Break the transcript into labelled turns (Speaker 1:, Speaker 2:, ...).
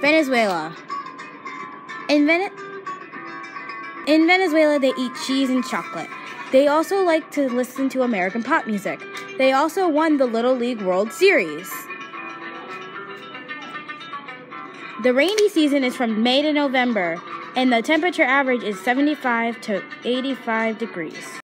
Speaker 1: Venezuela. In, Vene- in Venezuela, they eat cheese and chocolate. They also like to listen to American pop music. They also won the Little League World Series. The rainy season is from May to November, and the temperature average is 75 to 85 degrees.